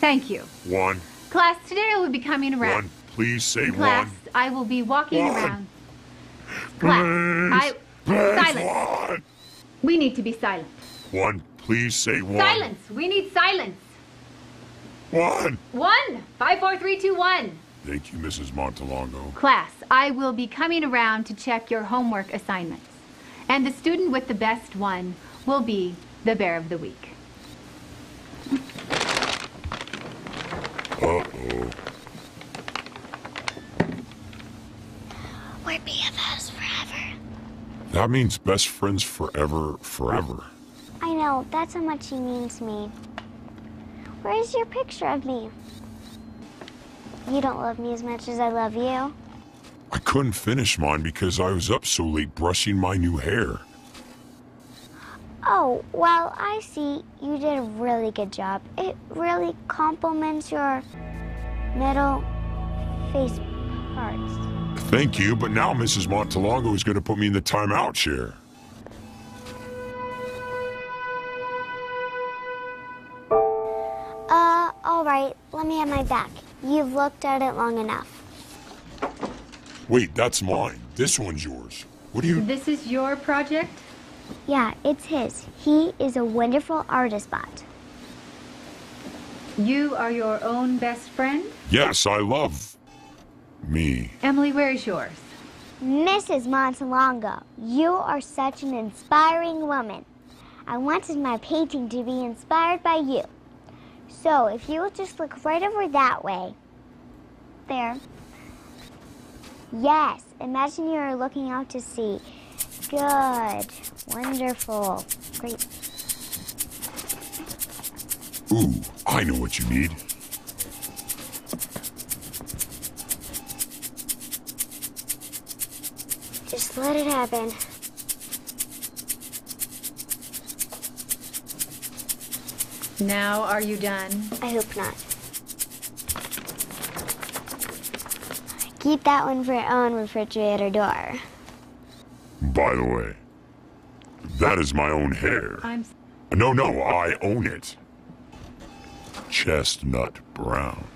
Thank you. One. Class, today I will be coming around. One. Please say Class, one. Class, I will be walking One. around. Class, I. Please, Silence. one. We need to be silent. One. Please say one. Silence. We need silence. One. One. Five, four, three, two, one. Thank you, Mrs. Montalongo. Class, I will be coming around to check your homework assignments. And the student with the best one will be the bear of the week. We're BFFs forever. That means best friends forever, forever. I know, that's how much he means to me. Where's your picture of me? You don't love me as much as I love you. I couldn't finish mine because I was up so late brushing my new hair. Oh, well, I see you did a really good job. It really complements your middle face parts. Thank you, but now Mrs. Montalongo is going to put me in the timeout chair. Uh, all right, let me have my back. You've looked at it long enough. Wait, that's mine. This one's yours. What do you... This is your project? Yeah, it's his. He is a wonderful artist bot. You are your own best friend? Yes, I love... me. Emily, where is yours? Mrs. Montalongo, you are such an inspiring woman. I wanted my painting to be inspired by you. So if you will just look right over that way. There. Yes, imagine you're looking out to sea. Good. Wonderful. Great. Ooh, I know what you need. Just let it happen. Now, are you done? I hope not. Keep that one for your own refrigerator door. By the way, that is my own hair. I'm. No, no, I own it. Chestnut brown.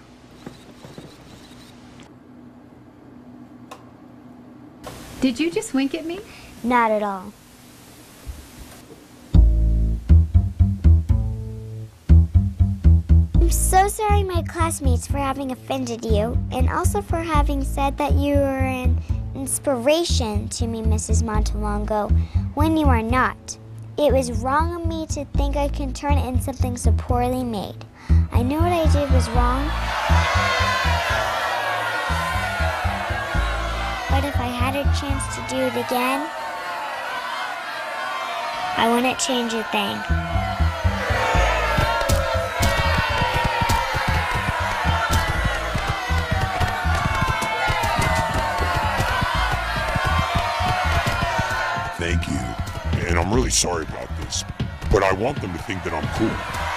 Did you just wink at me? Not at all. I'm so sorry, my classmates, for having offended you, and also for having said that you were an inspiration to me, Mrs. Montalongo, when you are not. It was wrong of me to think I can turn into something so poorly made. I know what I did was wrong. Had a chance to do it again, I wouldn't change a thing. Thank you. And I'm really sorry about this, but I want them to think that I'm cool.